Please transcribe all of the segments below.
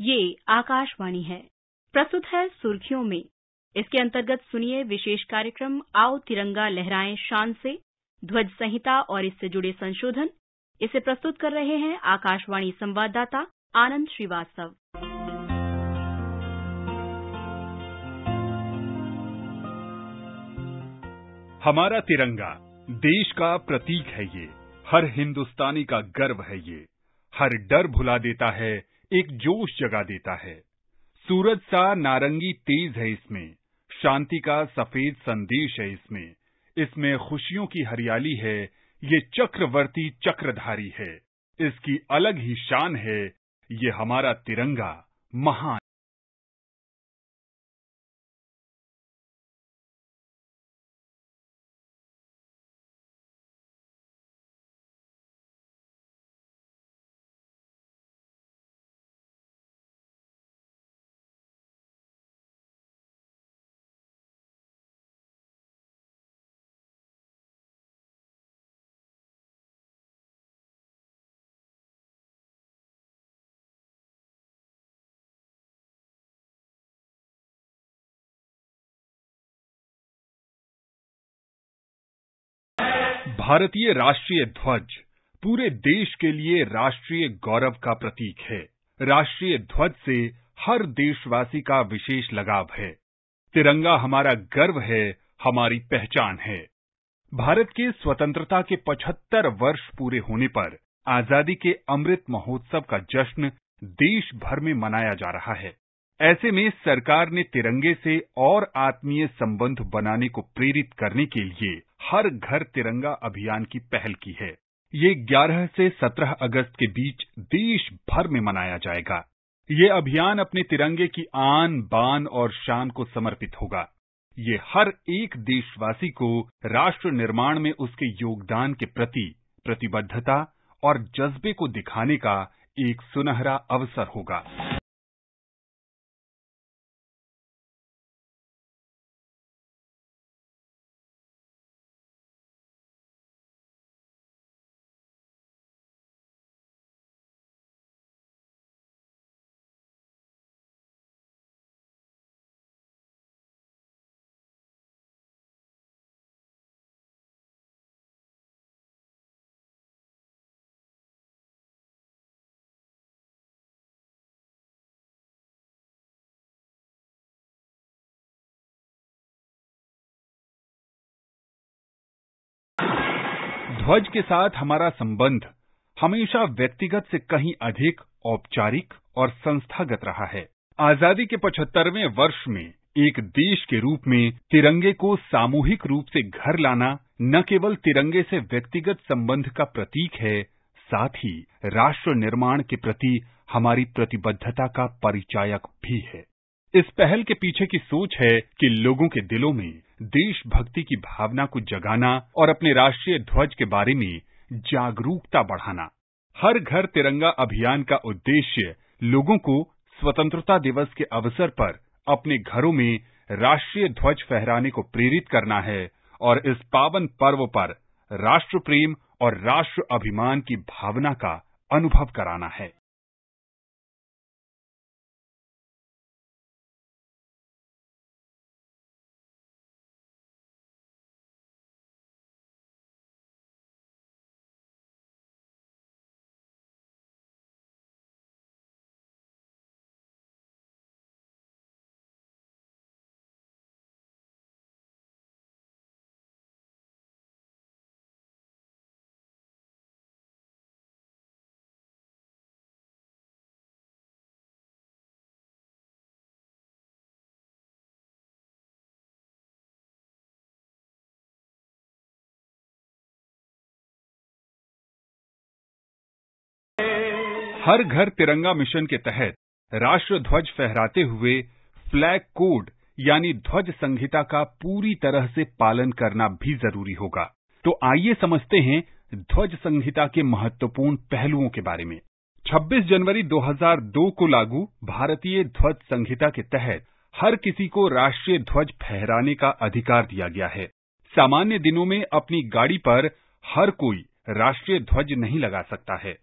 ये आकाशवाणी है। प्रस्तुत है सुर्खियों में। इसके अंतर्गत सुनिए विशेष कार्यक्रम आओ तिरंगा लहराएँ शान से, ध्वज संहिता और इससे जुड़े संशोधन। इसे प्रस्तुत कर रहे हैं आकाशवाणी संवाददाता आनंद श्रीवास्तव। हमारा तिरंगा, देश का प्रतीक है ये, हर हिंदुस्तानी का गर्व है ये, हर डर भुला देता है एक जोश जगा देता है। सूरज सा नारंगी तेज है इसमें, शांति का सफ़ेद संदेश है इसमें। इसमें खुशियों की हरियाली है, ये चक्रवर्ती चक्रधारी है। इसकी अलग ही शान है, ये हमारा तिरंगा महान भारतीय राष्ट्रीय ध्वज पूरे देश के लिए राष्ट्रीय गौरव का प्रतीक है। राष्ट्रीय ध्वज से हर देशवासी का विशेष लगाव है। तिरंगा हमारा गर्व है, हमारी पहचान है। भारत के स्वतंत्रता के 75 वर्ष पूरे होने पर आज़ादी के अमृत महोत्सव का जश्न देश भर में मनाया जा रहा है। ऐसे में सरकार ने तिरंगे से और आत्मीय संबंध बनाने को प्रेरित करने के लिए हर घर तिरंगा अभियान की पहल की है। ये 11 से 17 अगस्त के बीच देश भर में मनाया जाएगा। ये अभियान अपने तिरंगे की आन, बान और शान को समर्पित होगा। ये हर एक देशवासी को राष्ट्र निर्माण में उसके योगदान के प्रति प्रतिबद्धता और जज्बे को दिखाने का एक सुनहरा अवसर होगा। ध्वज के साथ हमारा संबंध हमेशा व्यक्तिगत से कहीं अधिक औपचारिक और संस्थागत रहा है। आज़ादी के पचहत्तरवें वर्ष में एक देश के रूप में तिरंगे को सामूहिक रूप से घर लाना न केवल तिरंगे से व्यक्तिगत संबंध का प्रतीक है, साथ ही राष्ट्र निर्माण के प्रति हमारी प्रतिबद्धता का परिचायक भी है। इस पहल के पीछे की सोच है कि लोगों के दिलों में देशभक्ति की भावना को जगाना और अपने राष्ट्रीय ध्वज के बारे में जागरूकता बढ़ाना। हर घर तिरंगा अभियान का उद्देश्य लोगों को स्वतंत्रता दिवस के अवसर पर अपने घरों में राष्ट्रीय ध्वज फहराने को प्रेरित करना है और इस पावन पर्व पर राष्ट्र प्रेम और राष्ट्र अभिमान की भावना का अनुभव कराना है। हर घर तिरंगा मिशन के तहत राष्ट्र ध्वज फहराते हुए फ्लैग कोड यानी ध्वज संहिता का पूरी तरह से पालन करना भी ज़रूरी होगा। तो आइए समझते हैं ध्वज संहिता के महत्वपूर्ण पहलुओं के बारे में। 26 जनवरी 2002 को लागू भारतीय ध्वज संहिता के तहत हर किसी को राष्ट्रीय ध्वज फहराने का अधिकार दिया गया है। सामान्य दिनों में अपनी गाड़ी पर हर कोई राष्ट्रीय ध्वज नहीं लगा सकता है।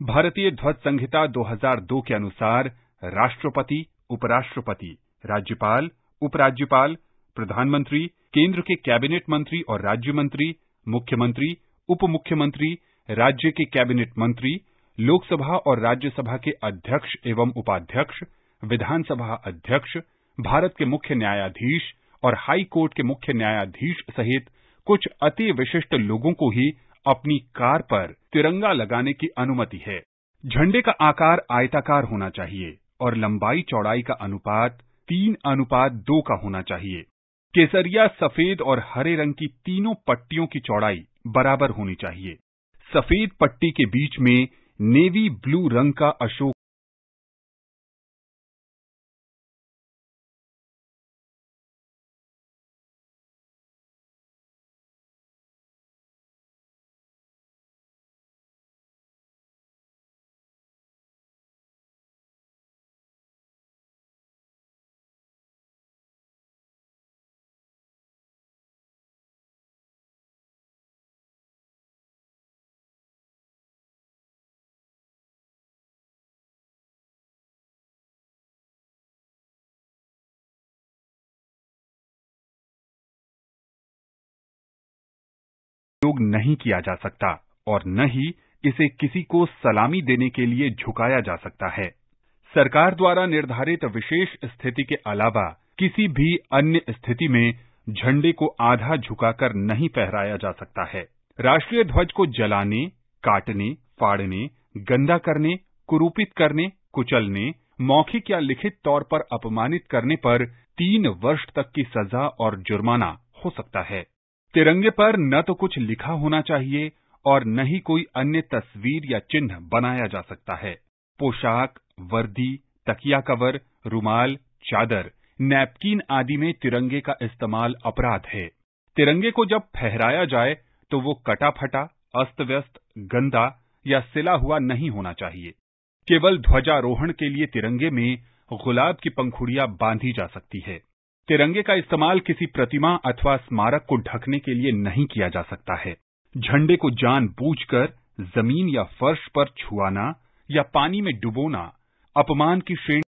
भारतीय ध्वज संहिता 2002 के अनुसार राष्ट्रपति, उपराष्ट्रपति, राज्यपाल, उपराज्यपाल, प्रधानमंत्री, केंद्र के कैबिनेट मंत्री और राज्य मंत्री मुख्यमंत्री उप मुख्यमंत्री राज्य के कैबिनेट मंत्री, लोकसभा और राज्यसभा के अध्यक्ष एवं उपाध्यक्ष, विधानसभा अध्यक्ष, भारत के मुख्य न्यायाधीश और हाई कोर्ट के मुख्य न्यायाधीश सहित कुछ अति विशिष्ट लोगों को ही अपनी कार पर तिरंगा लगाने की अनुमति है। झंडे का आकार आयताकार होना चाहिए और लंबाई चौड़ाई का अनुपात तीन अनुपात दो का होना चाहिए। केसरिया सफ़ेद और हरे रंग की तीनों पट्टियों की चौड़ाई बराबर होनी चाहिए। सफ़ेद पट्टी के बीच में नेवी ब्लू रंग का अशोक उपयोग नहीं किया जा सकता और न ही इसे किसी को सलामी देने के लिए झुकाया जा सकता है। सरकार द्वारा निर्धारित विशेष स्थिति के अलावा किसी भी अन्य स्थिति में झंडे को आधा झुकाकर नहीं फहराया जा सकता है। राष्ट्रीय ध्वज को जलाने, काटने, फाड़ने, गंदा करने, कुरूपित करने, कुचलने, मौखिक या लिखित तौर पर अपमानित करने पर तीन वर्ष तक की सजा और जुर्माना हो सकता है। तिरंगे पर न तो कुछ लिखा होना चाहिए और न ही कोई अन्य तस्वीर या चिन्ह बनाया जा सकता है। पोशाक, वर्दी, तकिया कवर, रुमाल, चादर, नैपकिन आदि में तिरंगे का इस्तेमाल अपराध है। तिरंगे को जब फहराया जाए तो वो कटा फटा अस्त व्यस्त गंदा या सिला हुआ नहीं होना चाहिए। केवल ध्वजारोहण के लिए तिरंगे में गुलाब की पंखुड़ियाँ बांधी जा सकती है। तिरंगे का इस्तेमाल किसी प्रतिमा अथवा स्मारक को ढकने के लिए नहीं किया जा सकता है। झंडे को जानबूझकर ज़मीन या फर्श पर छुआना या पानी में डुबोना अपमान की श्रेणी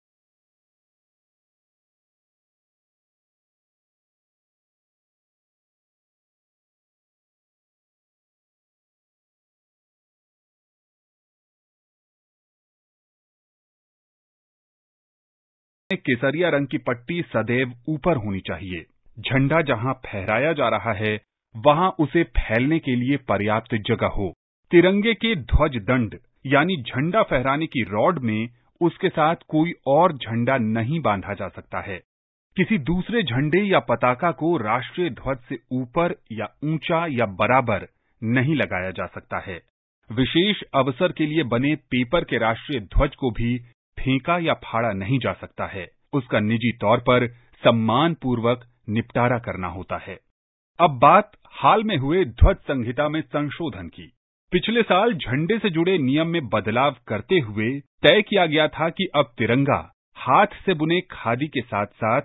केसरिया रंग की पट्टी सदैव ऊपर होनी चाहिए। झंडा जहाँ फहराया जा रहा है, वहाँ उसे फैलने के लिए पर्याप्त जगह हो। तिरंगे के ध्वज दंड, यानी झंडा फहराने की रॉड में उसके साथ कोई और झंडा नहीं बांधा जा सकता है। किसी दूसरे झंडे या पताका को राष्ट्रीय ध्वज से ऊपर या ऊँचा या बराबर नहीं लगाया जा सकता है। विशेष अवसर के लिए बने पेपर के राष्ट्रीय ध्वज को भी फेंका या फाड़ा नहीं जा सकता है। उसका निजी तौर पर सम्मान पूर्वक निपटारा करना होता है। अब बात हाल में हुए ध्वज संहिता में संशोधन की। पिछले साल झंडे से जुड़े नियम में बदलाव करते हुए तय किया गया था कि अब तिरंगा, हाथ से बुने खादी के साथ साथ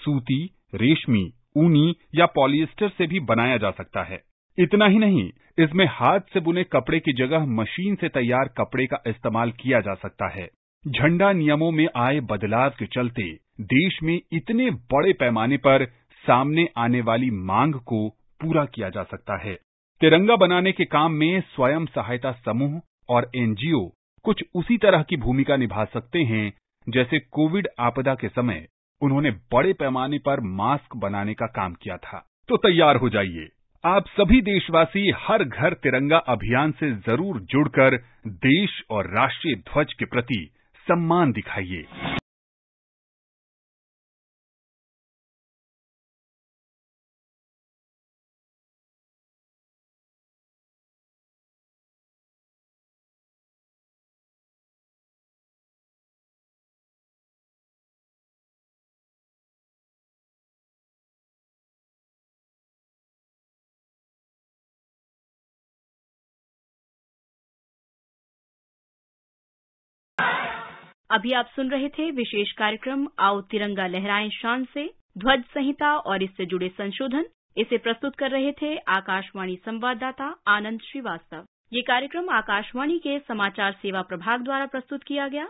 सूती, रेशमी, ऊनी या पॉलिएस्टर से भी बनाया जा सकता है। इतना ही नहीं, इसमें हाथ से बुने कपड़े की जगह मशीन से तैयार कपड़े का इस्तेमाल किया जा सकता है। झंडा नियमों में आए बदलाव के चलते देश में इतने बड़े पैमाने पर सामने आने वाली मांग को पूरा किया जा सकता है। तिरंगा बनाने के काम में स्वयं सहायता समूह और एनजीओ कुछ उसी तरह की भूमिका निभा सकते हैं, जैसे कोविड आपदा के समय उन्होंने बड़े पैमाने पर मास्क बनाने का काम किया था। तो तैयार हो जाइए। आप सभी देशवासी हर घर तिरंगा अभियान से ज़रूर जुड़कर देश और राष्ट्रीय ध्वज के प्रति सम्मान दिखाइए। अभी आप सुन रहे थे विशेष कार्यक्रम आओ तिरंगा लहराएँ शान से, ध्वज संहिता और इससे जुड़े संशोधन। इसे प्रस्तुत कर रहे थे आकाशवाणी संवाददाता आनंद श्रीवास्तव। ये कार्यक्रम आकाशवाणी के समाचार सेवा प्रभाग द्वारा प्रस्तुत किया गया।